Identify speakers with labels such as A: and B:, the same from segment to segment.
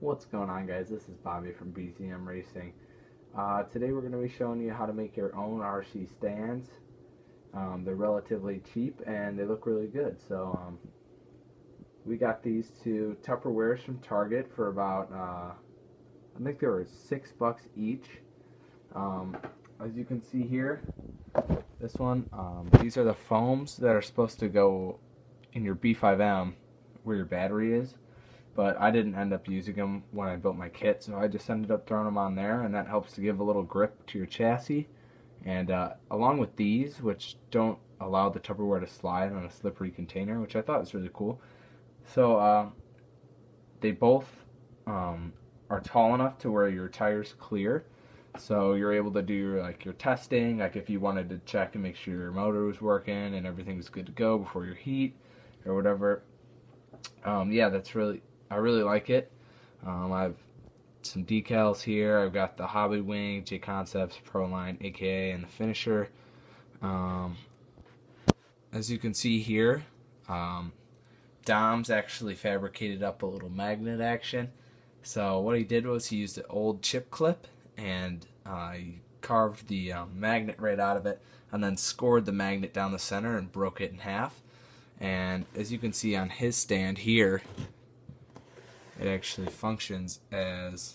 A: What's going on guys, this is Bobby from BMZ Racing. Uh, today we're going to be showing you how to make your own RC stands. Um, they're relatively cheap and they look really good. So um, we got these two Tupperwares from Target for about, uh, I think they were six bucks each. Um, as you can see here, this one, um, these are the foams that are supposed to go in your B5M where your battery is but I didn't end up using them when I built my kit, so I just ended up throwing them on there, and that helps to give a little grip to your chassis. And uh, along with these, which don't allow the Tupperware to slide on a slippery container, which I thought was really cool. So uh, they both um, are tall enough to where your tires clear. So you're able to do your, like your testing, like if you wanted to check and make sure your motor was working and everything was good to go before your heat or whatever. Um, yeah, that's really I really like it. Um, I've some decals here. I've got the Hobby Wing, J Concepts, Pro Line, aka, and the finisher. Um, as you can see here, um, Dom's actually fabricated up a little magnet action. So what he did was he used an old chip clip and uh, he carved the um, magnet right out of it and then scored the magnet down the center and broke it in half. And as you can see on his stand here, it actually functions as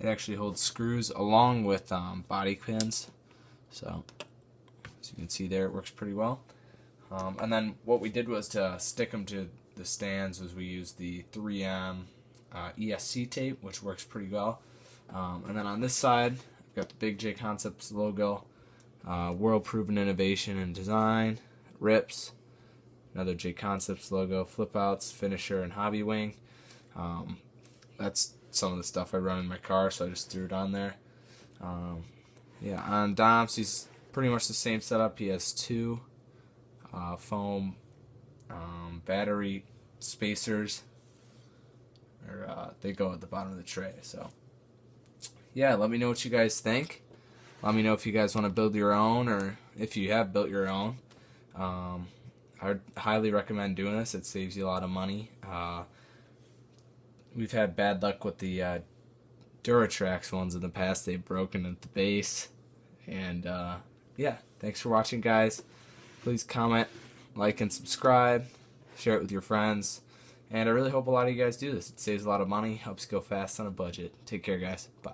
A: it actually holds screws along with um, body pins. So as you can see there it works pretty well. Um, and then what we did was to stick them to the stands was we used the 3M uh, ESC tape which works pretty well. Um, and then on this side I've got the Big J Concepts logo uh, world proven innovation and design rips another J Concepts logo, flip outs, finisher, and Hobbywing. Um, that's some of the stuff I run in my car, so I just threw it on there. Um, yeah, on Dom's, he's pretty much the same setup. He has two uh, foam um, battery spacers. Or, uh, they go at the bottom of the tray. So, yeah, let me know what you guys think. Let me know if you guys want to build your own or if you have built your own. Um, I would highly recommend doing this. It saves you a lot of money. Uh, we've had bad luck with the uh, Duratrax ones in the past. They've broken at the base. And uh, yeah, thanks for watching, guys. Please comment, like, and subscribe. Share it with your friends. And I really hope a lot of you guys do this. It saves a lot of money, helps go fast on a budget. Take care, guys. Bye.